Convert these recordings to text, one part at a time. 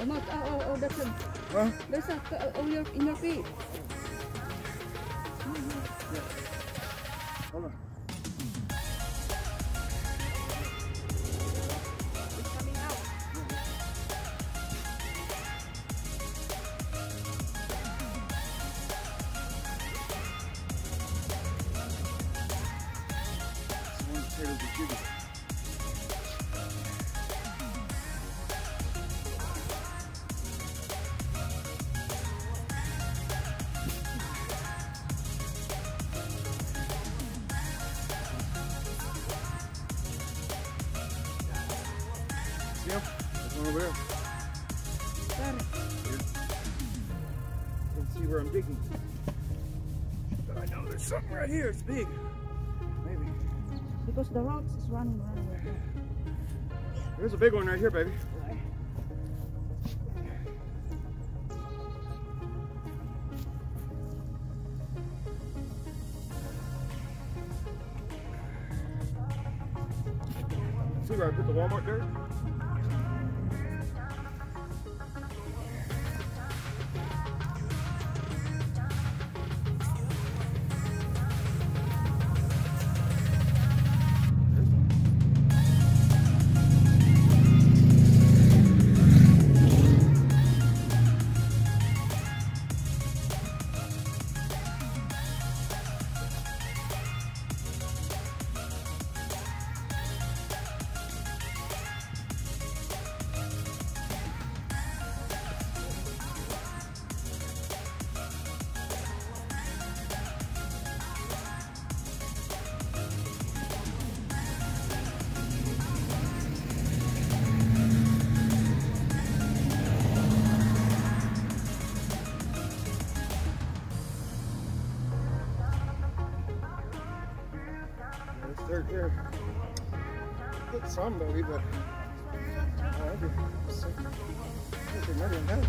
Oh, Mark, oh, oh, oh, that's a, Huh? there's a, oh, your, in your feet. Hold on. It's coming out. It's one him? There's one over there. Where? You can see where I'm digging. But I know there's something right here. It's big. Maybe. Because the rocks is running around. right there. There's a big one right here, baby. See where I put the Walmart dirt? Dirt there. Get some, but I that.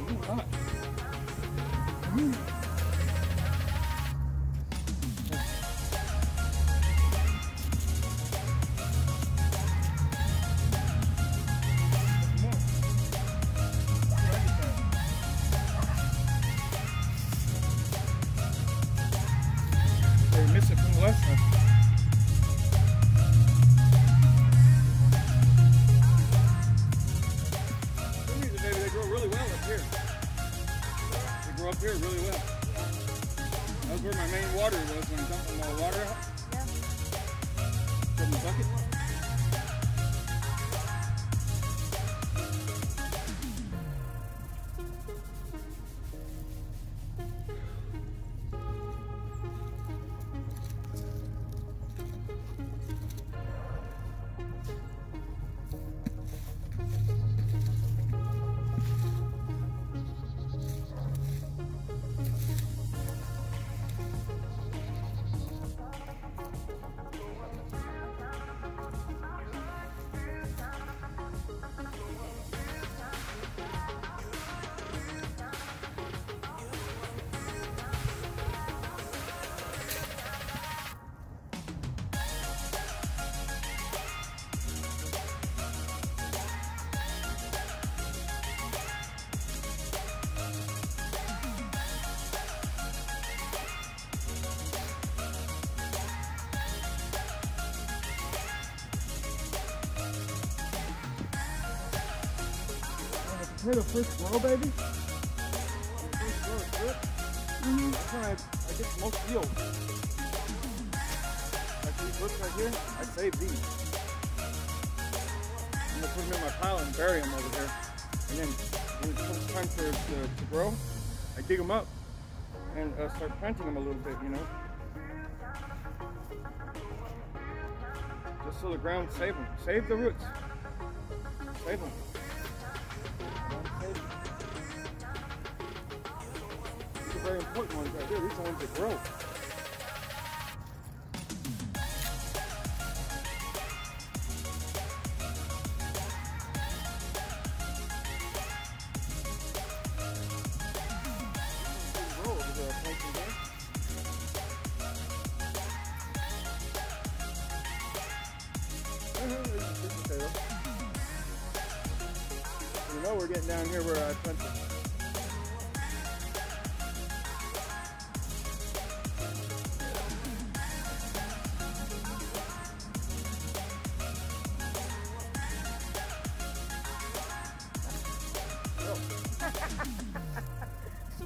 Ooh, hot. Mm. They miss it from the last time. For some reason, baby, they grow really well up here. They grow up here really well. That was where my main water was when I dumped my water out Yeah. from the bucket. The potato first grow, baby. First grow, it's good. That's when I, I get the most yield. Like these roots right here, I save these. I'm gonna put them in my pile and bury them over here. And then when it comes time for to, to grow, I dig them up and uh, start planting them a little bit, you know. Just so the ground save them. Save the roots. Save them. Very important ones right here. These are the ones that grow. Uh-huh. You know we're getting down here where I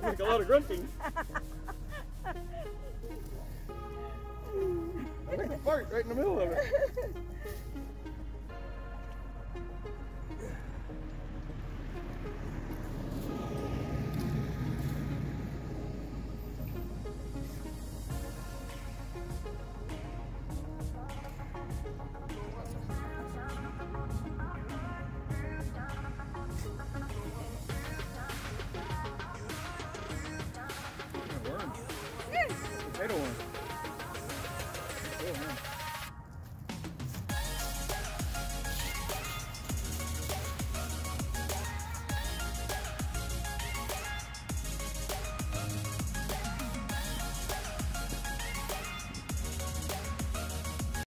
like a lot of grunting. I make a fart right in the middle of it.